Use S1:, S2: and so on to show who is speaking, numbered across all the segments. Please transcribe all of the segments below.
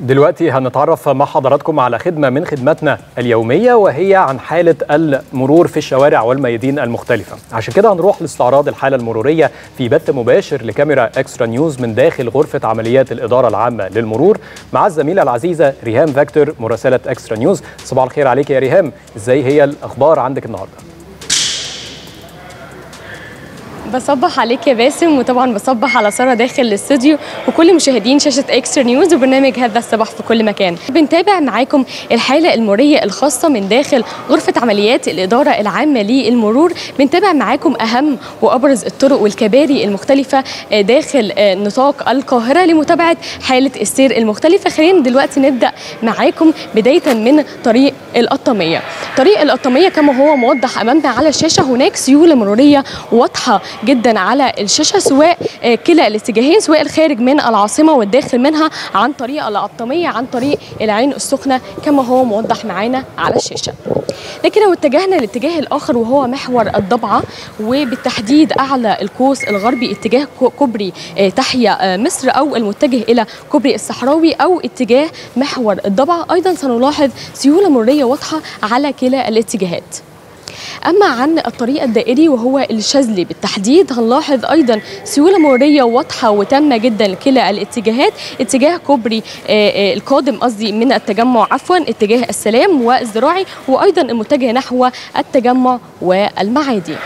S1: دلوقتي هنتعرف مع حضراتكم على خدمة من خدماتنا اليومية وهي عن حالة المرور في الشوارع والميادين المختلفة. عشان كده هنروح لاستعراض الحالة المرورية في بث مباشر لكاميرا إكسترا نيوز من داخل غرفة عمليات الإدارة العامة للمرور. مع الزميلة العزيزة ريهام فيكتور مراسلة إكسترا نيوز. صباح الخير عليك يا ريهام. إزاي هي الأخبار؟ عندك النهاردة.
S2: بصبح عليك يا باسم وطبعا بصبح على سارة داخل الاستوديو وكل مشاهدين شاشة اكسترا نيوز وبرنامج هذا الصباح في كل مكان. بنتابع معاكم الحالة المروريه الخاصة من داخل غرفة عمليات الإدارة العامة للمرور. بنتابع معاكم أهم وأبرز الطرق والكباري المختلفة داخل نطاق القاهرة لمتابعة حالة السير المختلفة. خلينا دلوقتي نبدأ معاكم بداية من طريق القطامية. طريق القطامية كما هو موضح أمامنا على الشاشة هناك سيولة مرورية واضحة جدا على الشاشة سواء كلا الاتجاهين سواء الخارج من العاصمة والداخل منها عن طريق القطامية عن طريق العين السخنة كما هو موضح معانا على الشاشة. لكن لو اتجهنا للاتجاه الآخر وهو محور الضبعة وبالتحديد أعلى القوس الغربي اتجاه كوبري تحيا مصر أو المتجه إلى كوبري الصحراوي أو اتجاه محور الضبعة أيضا سنلاحظ سيولة مرورية واضحة على كلا الاتجاهات. أما عن الطريق الدائري وهو الشاذلي بالتحديد هنلاحظ أيضا سيولة مروريه واضحة وتامة جدا لكلا الاتجاهات. اتجاه كوبري القادم قصدي من التجمع عفوا اتجاه السلام والزراعي وأيضا المتجه نحو التجمع والمعادي.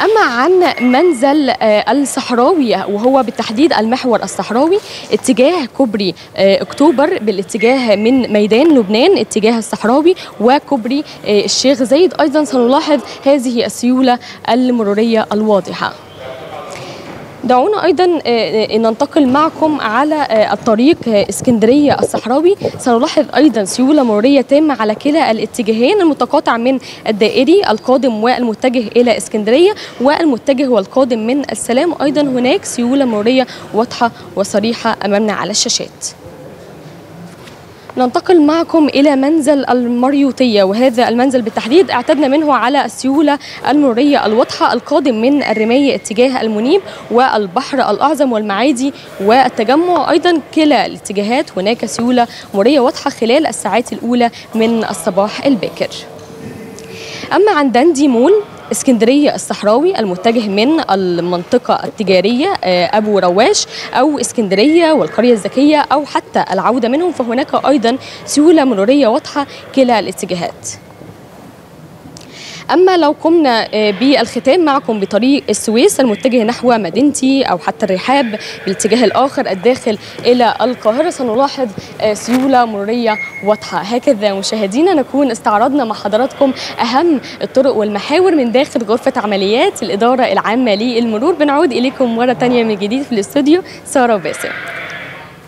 S2: أما عن منزل الصحراوي وهو بالتحديد المحور الصحراوي اتجاه كوبري أكتوبر بالاتجاه من ميدان لبنان اتجاه الصحراوي وكوبري الشيخ زايد. أيضا سنلاحظ هذه السيولة المرورية الواضحة. دعونا أيضا ننتقل معكم على الطريق إسكندرية الصحراوي. سنلاحظ أيضا سيولة مروريه تامة على كلا الاتجاهين المتقاطع من الدائري القادم والمتجه إلى إسكندرية والمتجه والقادم من السلام. أيضا هناك سيولة مروريه واضحة وصريحة أمامنا على الشاشات. ننتقل معكم إلى منزل المريوطية وهذا المنزل بالتحديد اعتدنا منه على السيولة المرورية الواضحة القادم من الرماية اتجاه المنيب والبحر الأعظم والمعادي والتجمع أيضا كلا الاتجاهات. هناك سيولة مرورية واضحة خلال الساعات الأولى من الصباح الباكر. أما عن داندي مول اسكندرية الصحراوي المتجه من المنطقة التجارية أبو رواش أو اسكندرية والقرية الذكية أو حتى العودة منهم فهناك أيضا سيولة مروريه واضحة كلا الاتجاهات. أما لو قمنا بالختام معكم بطريق السويس المتجه نحو مدينتي أو حتى الرحاب بالاتجاه الآخر الداخل إلى القاهرة سنلاحظ سيولة مرورية واضحة. هكذا مشاهدينا نكون استعرضنا مع حضراتكم أهم الطرق والمحاور من داخل غرفة عمليات الإدارة العامة للمرور. بنعود إليكم مرة ثانية من جديد في الاستوديو سارة باسم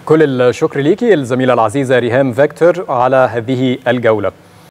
S1: كل الشكر ليكي الزميلة العزيزة ريهام فاكتور على هذه الجولة.